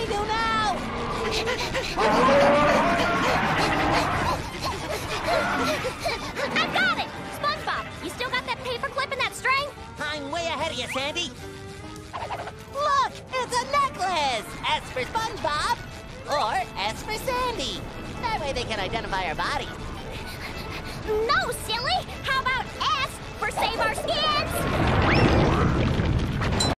we do now? I got it! SpongeBob, you still got that paperclip and that string? I'm way ahead of you, Sandy. Look, it's a necklace. S for SpongeBob, or S for Sandy. That way they can identify our bodies. No, silly!